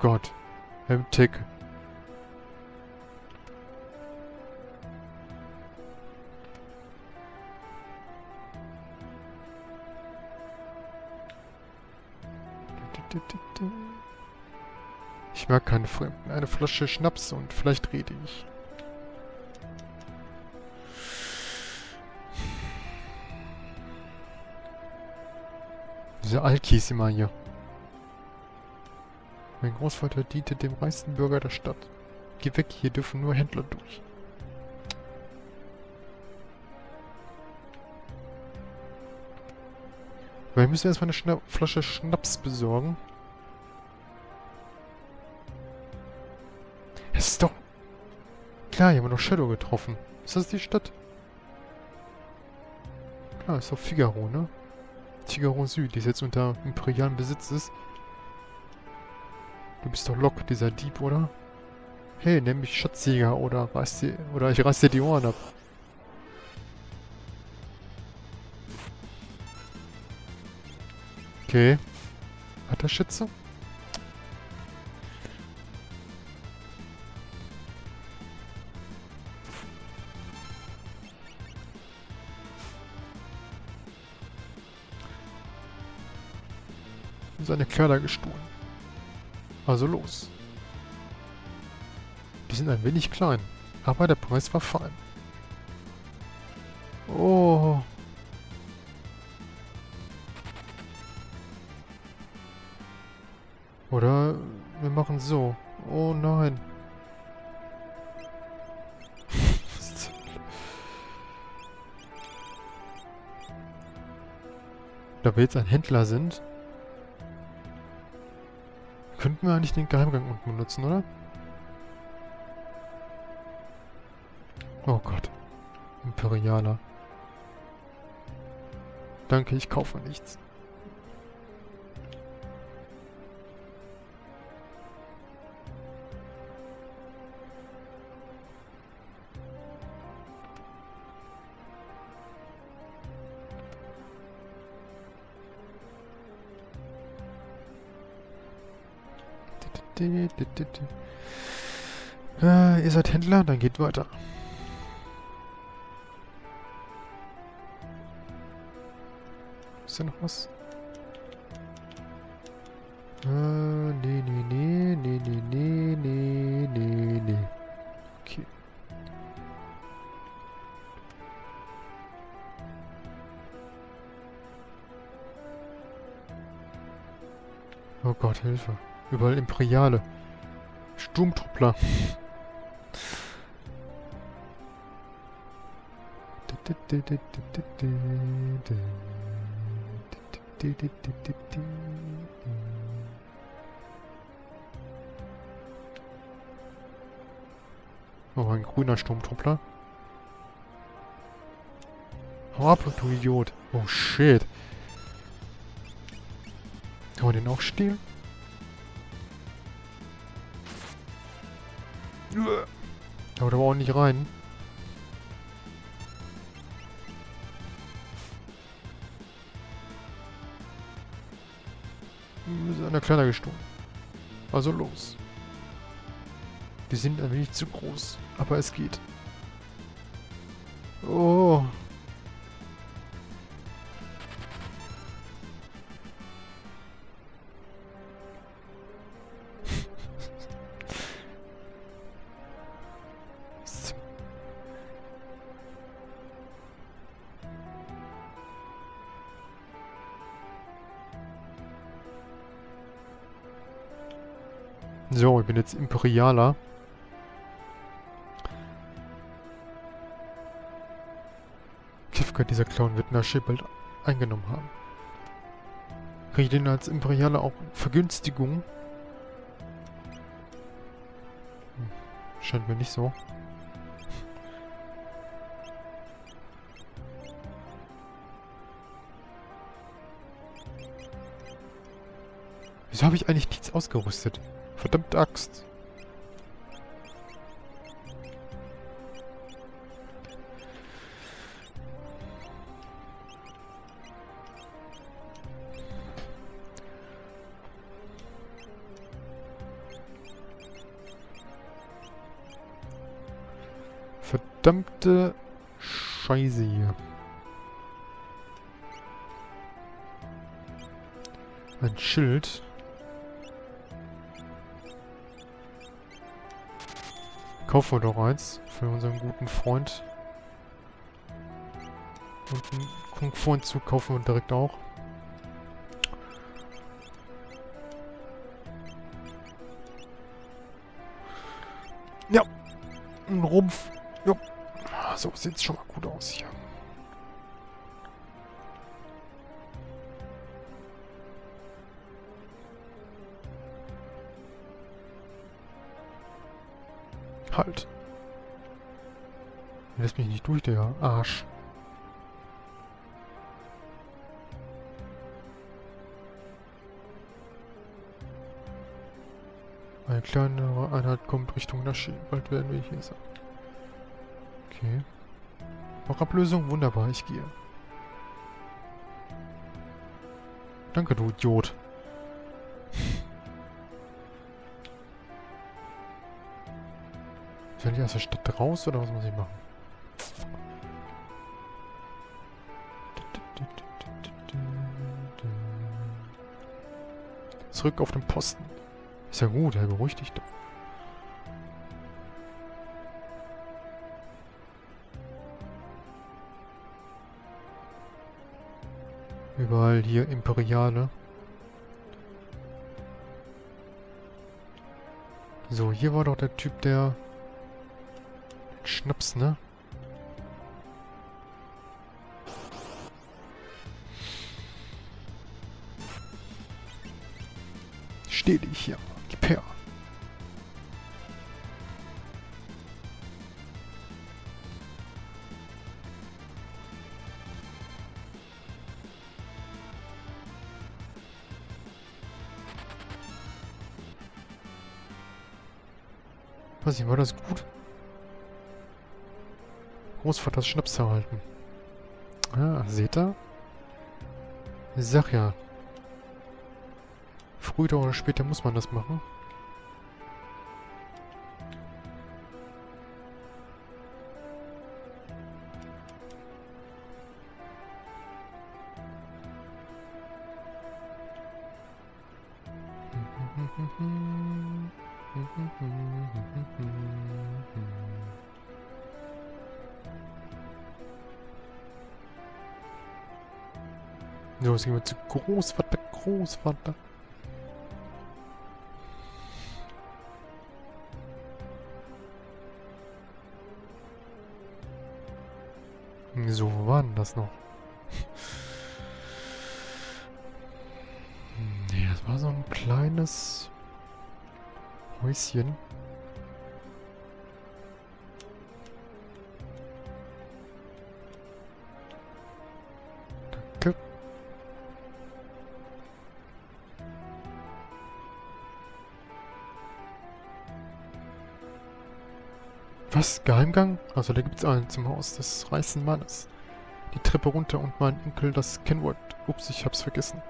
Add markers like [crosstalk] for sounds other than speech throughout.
Gott. Tick. Ich mag keine Fremden. Eine Flasche Schnaps und vielleicht rede ich. Diese Alkis immer hier. Mein Großvater diente dem reichsten Bürger der Stadt. Geh weg, hier dürfen nur Händler durch. Wir müssen erstmal eine Schna Flasche Schnaps besorgen. Es ist doch... Klar, hier haben wir noch Shadow getroffen. Ist das die Stadt? Klar, ist doch Figaro, ne? Figaro Süd, die jetzt unter imperialem Besitz ist. Du bist doch Lok, dieser Dieb, oder? Hey, nenn mich Schatzjäger oder reiß dir, oder ich reiß dir die Ohren ab. Okay. Hat er Schütze? Seine Kleider gestohlen. Also los. Die sind ein wenig klein, aber der Preis war fein. Oh, Oder wir machen so. Oh nein. [laughs] da wir jetzt ein Händler sind, könnten wir eigentlich den Geheimgang unten benutzen, oder? Oh Gott. Imperialer. Danke, ich kaufe nichts. Äh, ihr seid Händler, dann geht weiter. Ist da noch was? Äh, nee, nee, nee, nee, nee, nee, nee, nee, nee. Okay. Oh Gott, Hilfe. Überall Imperiale. Sturmtruppler. Oh, ein grüner Sturmtruppler. Hau ab, du Idiot. Oh, shit. Kann man den auch stehlen? Haut aber auch nicht rein. Ist einer kleiner gestohlen. Also los. Die sind ein wenig zu groß, aber es geht. Oh. So, ich bin jetzt Imperialer. Kifka, dieser Clown, wird Nashe bald eingenommen haben. Kriege ich den als Imperialer auch Vergünstigung? Hm, scheint mir nicht so. Wieso habe ich eigentlich nichts ausgerüstet? Verdammt Axt. Verdammte Scheiße hier. Ein Schild. Kaufen wir doch eins für unseren guten Freund. Und einen Kung Fu-Anzug kaufen wir direkt auch. Ja. Ein Rumpf. Ja. So sieht's schon mal gut aus hier. Halt. Lässt mich nicht durch, der Arsch. Eine kleinere Einheit kommt Richtung Naschi. Bald werden wir hier sein. Okay. Fachablösung? Wunderbar, ich gehe. Danke, du Idiot. Soll ich aus der Stadt raus oder was muss ich machen? Zurück auf den Posten. Ist ja gut, er beruhigt dich doch. Überall hier Imperiale. So, hier war doch der Typ, der... Schnaps, ne? Steh dich hier. Gib her. Weiß nicht, war das gut? Großvaters Schnaps erhalten. Ah, seht ihr? Ich sag ja. Früher oder später muss man das machen. So, jetzt gehen wir zu Großvater, Großvater. So, wo war denn das noch? nee, das war so ein kleines Häuschen. Was? Geheimgang? Also da gibt's einen zum Haus des reißen Mannes. Die Treppe runter und mein Enkel das Kennwort. Ups, ich hab's vergessen.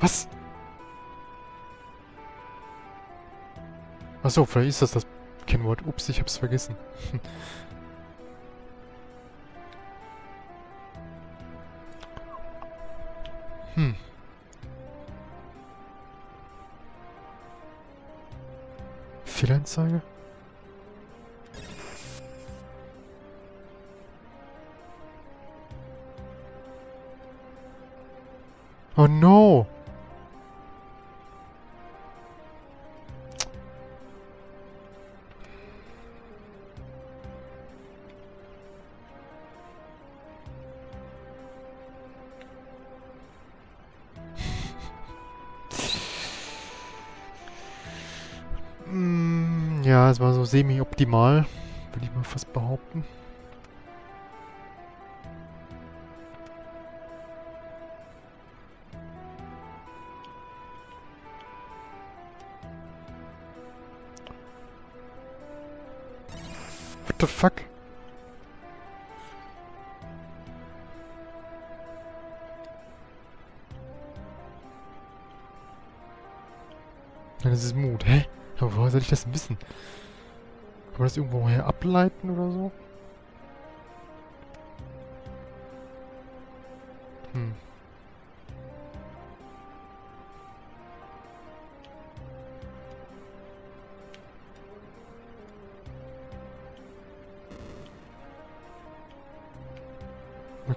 Was? Achso, vielleicht ist das das Kennwort. Ups, ich hab's vergessen. [laughs] hm. Fehlanzeige? Oh no! [laughs] Mm, ja, es war so semi-optimal, würde ich mal fast behaupten. The fuck? Ja, das ist Mut. Hä? Aber woher soll ich das wissen? Kann man das irgendwo her ableiten oder so? Hm.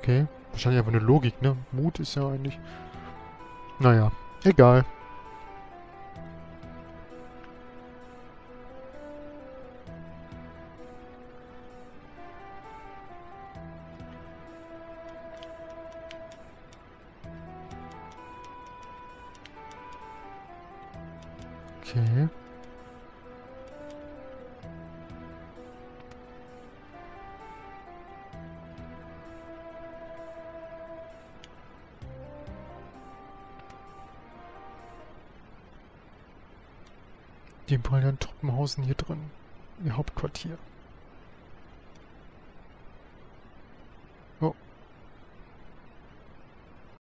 Okay. Wahrscheinlich einfach eine Logik, ne? Mut ist ja eigentlich... Naja, egal. Okay. Die Imperialen Truppen hausen hier drin. Ihr Hauptquartier.